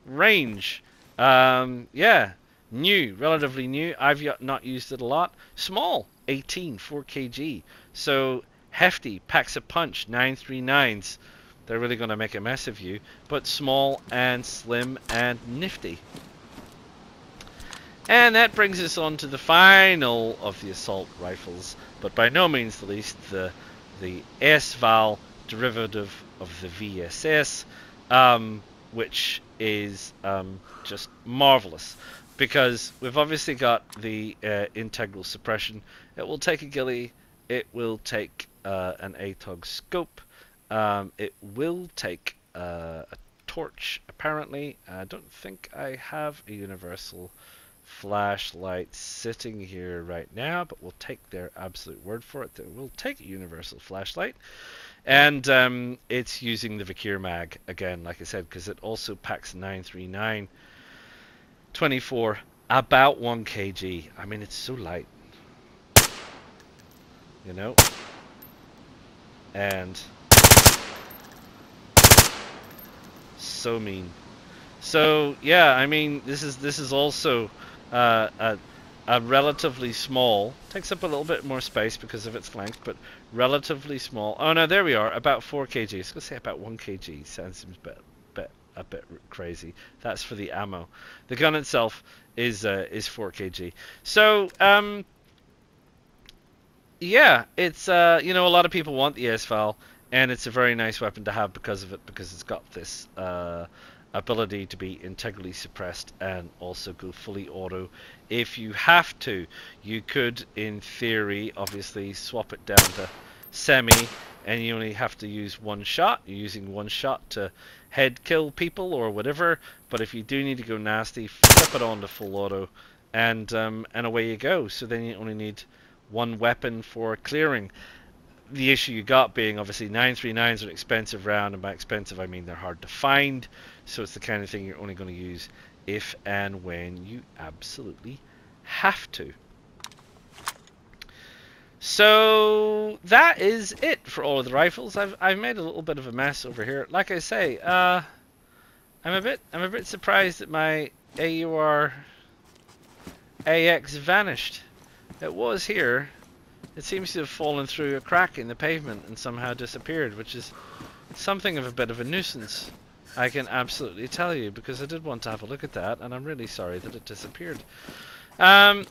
range. Um, yeah, new, relatively new. I've not used it a lot. Small, 18, 4 kg. So hefty, packs a punch, 939s. They're really going to make a mess of you. But small and slim and nifty. And that brings us on to the final of the assault rifles, but by no means the least, the the SVAL derivative of the VSS, um, which is um, just marvelous because we've obviously got the uh, integral suppression. It will take a ghillie, it will take uh, an ATOG scope, um, it will take uh, a torch, apparently. I don't think I have a universal flashlight sitting here right now, but we'll take their absolute word for it. that We'll take a universal flashlight. And um, it's using the Vakir mag, again, like I said, because it also packs 939 24, about 1 kg. I mean, it's so light. You know? And so mean. So yeah, I mean this is this is also uh, a, a relatively small takes up a little bit more space because of its length, but relatively small. Oh no, there we are, about four kg. I was gonna say about one kg. Sounds bit, bit a bit crazy. That's for the ammo. The gun itself is uh, is 4 kg. So um, yeah, it's uh, you know a lot of people want the SVAL and it's a very nice weapon to have because of it because it's got this uh, ability to be integrally suppressed and also go fully auto if you have to you could in theory obviously swap it down to semi and you only have to use one shot you're using one shot to head kill people or whatever but if you do need to go nasty flip it on to full auto and um, and away you go so then you only need one weapon for clearing the issue you got being obviously 939s are an expensive round, and by expensive I mean they're hard to find. So it's the kind of thing you're only going to use if and when you absolutely have to. So that is it for all of the rifles. I've I've made a little bit of a mess over here. Like I say, uh, I'm a bit I'm a bit surprised that my AUR AX vanished. It was here. It seems to have fallen through a crack in the pavement and somehow disappeared, which is something of a bit of a nuisance. I can absolutely tell you, because I did want to have a look at that, and I'm really sorry that it disappeared. Um,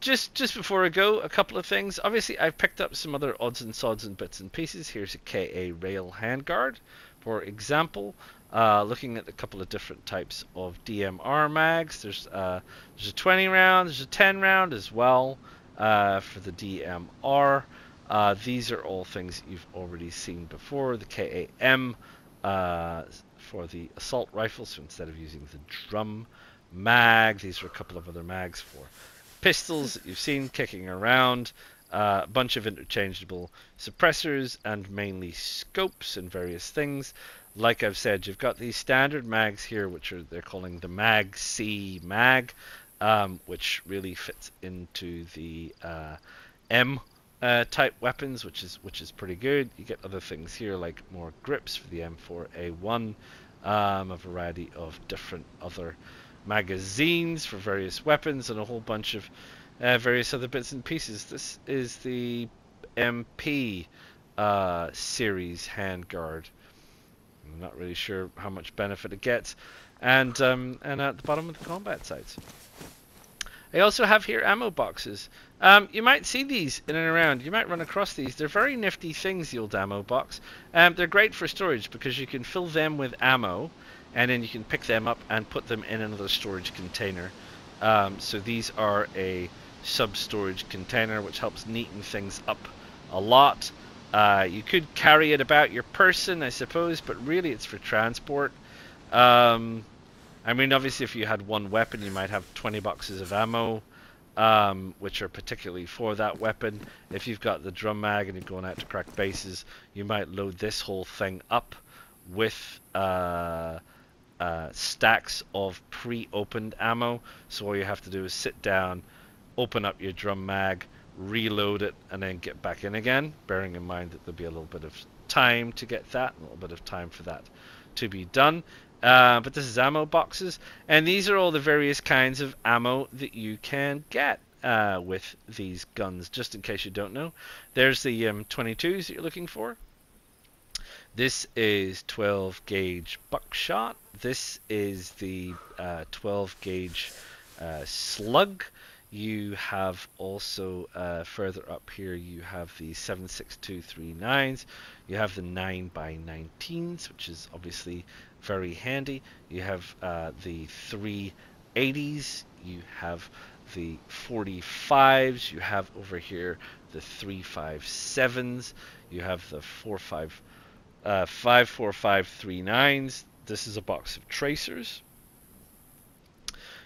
just just before I go, a couple of things. Obviously, I've picked up some other odds and sods and bits and pieces. Here's a KA rail handguard, for example. Uh, looking at a couple of different types of DMR mags. There's uh, there's a 20 round, there's a 10 round as well uh, for the DMR. Uh, these are all things you've already seen before. The KAM uh, for the assault rifle, so instead of using the drum mag, these are a couple of other mags for pistols that you've seen kicking around. Uh, a bunch of interchangeable suppressors and mainly scopes and various things. Like I've said, you've got these standard mags here, which are they're calling the Mag C mag um, which really fits into the uh, M uh, type weapons, which is which is pretty good. You get other things here like more grips for the M4A1, um, a variety of different other magazines for various weapons, and a whole bunch of uh, various other bits and pieces. This is the MP uh, series handguard. I'm not really sure how much benefit it gets. And um, and at the bottom of the combat sites. I also have here ammo boxes. Um, you might see these in and around. You might run across these. They're very nifty things, the old ammo box. Um, they're great for storage because you can fill them with ammo and then you can pick them up and put them in another storage container. Um, so these are a sub-storage container which helps neaten things up a lot. Uh, you could carry it about your person, I suppose, but really it's for transport. Um, I mean, obviously, if you had one weapon, you might have 20 boxes of ammo, um, which are particularly for that weapon. If you've got the drum mag and you're going out to crack bases, you might load this whole thing up with uh, uh, stacks of pre-opened ammo. So all you have to do is sit down, open up your drum mag, reload it, and then get back in again. Bearing in mind that there'll be a little bit of time to get that, a little bit of time for that to be done. Uh, but this is ammo boxes, and these are all the various kinds of ammo that you can get uh, with these guns. Just in case you don't know, there's the um, 22s that you're looking for. This is 12 gauge buckshot. This is the uh, 12 gauge uh, slug. You have also uh, further up here, you have the 76239s. You have the 9 by 19s, which is obviously very handy. You have uh, the 380s. You have the 45s. You have over here the 357s. You have the 45 uh, 54539s. This is a box of tracers.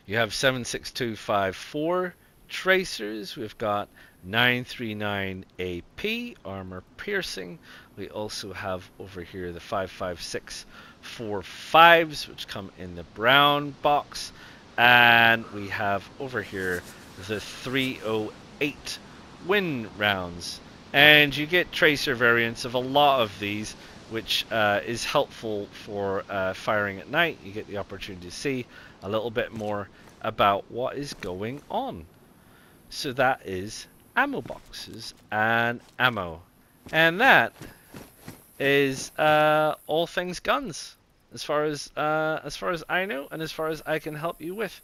You have 76254 tracers. We've got 939 AP armor piercing. We also have over here the 55645s, which come in the brown box. And we have over here the 308 wind rounds. And you get tracer variants of a lot of these which uh, is helpful for uh, firing at night. You get the opportunity to see a little bit more about what is going on. So that is ammo boxes and ammo. And that is uh, all things guns, as far as uh, as far as I know, and as far as I can help you with.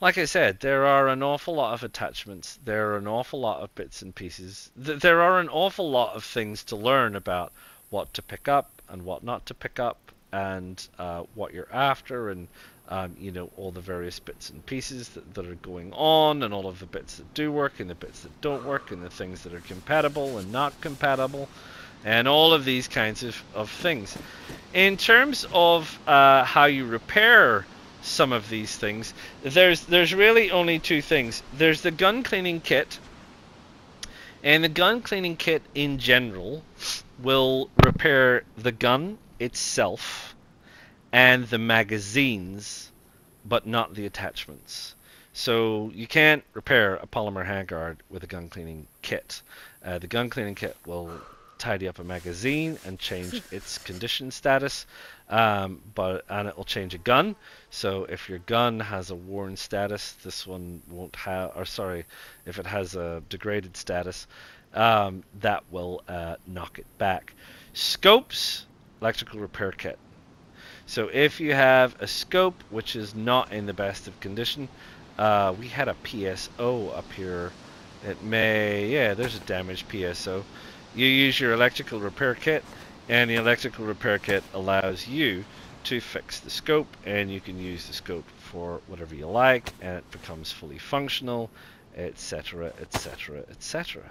Like I said, there are an awful lot of attachments. There are an awful lot of bits and pieces. Th there are an awful lot of things to learn about what to pick up and what not to pick up and uh, what you're after and um, you know all the various bits and pieces that, that, are going on and all of the bits that do work and the bits that don't work and the things that are compatible and not compatible and all of these kinds of, of things. In terms of uh, how you repair some of these things there's there's really only two things. There's the gun cleaning kit and the gun cleaning kit in general will repair the gun itself and the magazines, but not the attachments. So you can't repair a polymer handguard with a gun cleaning kit. Uh, the gun cleaning kit will tidy up a magazine and change <laughs> its condition status, um, but and it will change a gun. So if your gun has a worn status, this one won't have. Or sorry, if it has a degraded status, um, that will uh, knock it back. Scopes, electrical repair kit. So if you have a scope which is not in the best of condition, uh, we had a PSO up here. It may, yeah, there's a damaged PSO. You use your electrical repair kit, and the electrical repair kit allows you to fix the scope, and you can use the scope for whatever you like, and it becomes fully functional etc., etc., etc.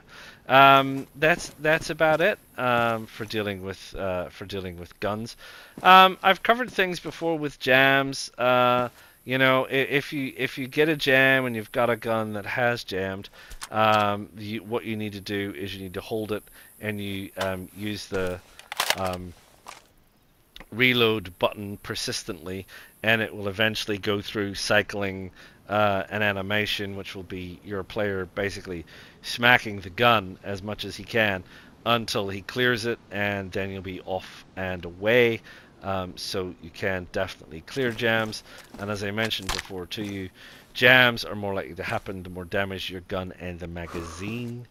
That's that's about it um, for dealing with uh, for dealing with guns. Um, I've covered things before with jams. Uh, you know, if you if you get a jam and you've got a gun that has jammed, um, you, what you need to do is you need to hold it and you um, use the um, reload button persistently, and it will eventually go through cycling uh, an animation which will be your player basically smacking the gun as much as he can until he clears it, and then you'll be off and away. Um, so you can definitely clear jams, and as I mentioned before to you, jams are more likely to happen the more damage your gun and the magazine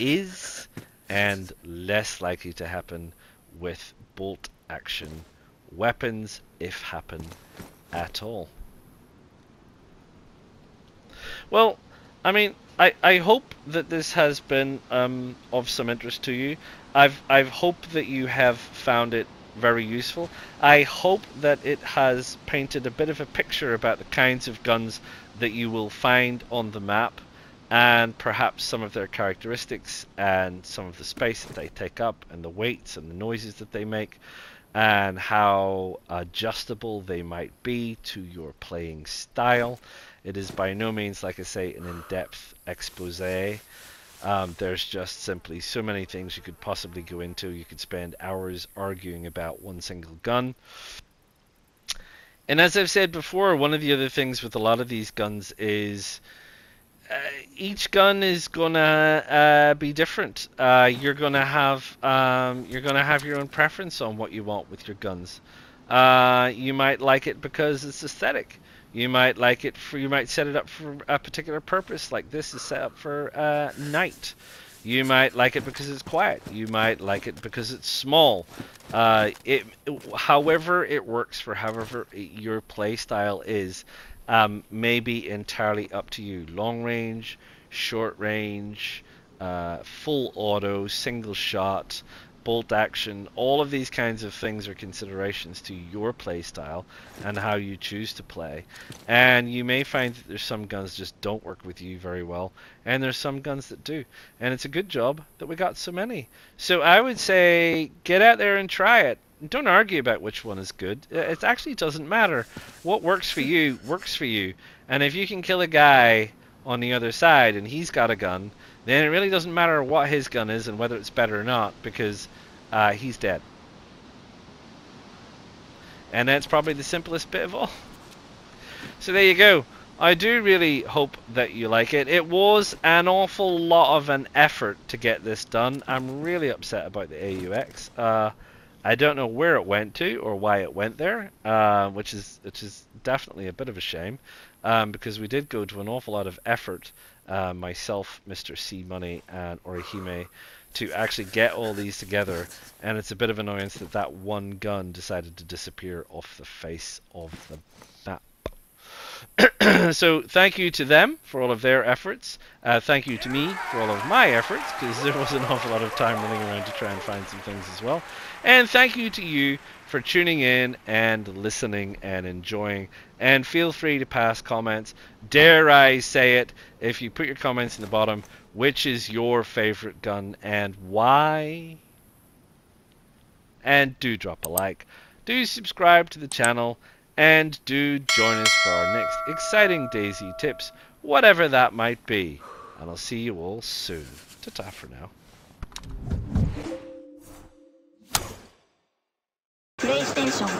is. and less likely to happen with bolt action weapons, if happen at all. Well, I mean, I, I hope that this has been um, of some interest to you. I've I've that you have found it very useful. I hope that it has painted a bit of a picture about the kinds of guns that you will find on the map and perhaps some of their characteristics and some of the space that they take up and the weights and the noises that they make and how adjustable they might be to your playing style. It is by no means, like I say, an in-depth expose. Um, there's just simply so many things you could possibly go into. You could spend hours arguing about one single gun. And as I've said before, one of the other things with a lot of these guns is uh, each gun is gonna uh, be different. Uh, you're gonna have um, you're gonna have your own preference on what you want with your guns. Uh, you might like it because it's aesthetic. You might like it for you might set it up for a particular purpose, like this is set up for uh, night. You might like it because it's quiet. You might like it because it's small. Uh, it, however it works for however your play style is, um, may be entirely up to you. Long range, short range, uh, full auto, single shot, bolt action, all of these kinds of things are considerations to your play style and how you choose to play. And you may find that there's some guns just don't work with you very well, and there's some guns that do. And it's a good job that we got so many. So I would say get out there and try it. Don't argue about which one is good. Uh, it actually doesn't matter. What works for you works for you. And if you can kill a guy on the other side and he's got a gun, then it really doesn't matter what his gun is and whether it's better or not because uh, he's dead. And that's probably the simplest bit of all. So there you go. I do really hope that you like it. It was an awful lot of an effort to get this done. I'm really upset about the AUX. Uh, I don't know where it went to or why it went there, uh, which is which is definitely a bit of a shame, um, because we did go to an awful lot of effort, uh, myself, Mr. C Money, and Orihime, to actually get all these together, and it's a bit of annoyance that that one gun decided to disappear off the face of the map. <clears throat> so thank you to them for all of their efforts. Uh, thank you to me for all of my efforts, because there was an awful lot of time running around to try and find some things as well. And thank you to you for tuning in and listening and enjoying. And feel free to pass comments. Dare I say it, if you put your comments in the bottom, which is your favorite gun and why? And do drop a like. Do subscribe to the channel and do join us for our next exciting DayZ tips, whatever that might be. And I'll see you all soon. Ta-ta for now. プレイステーション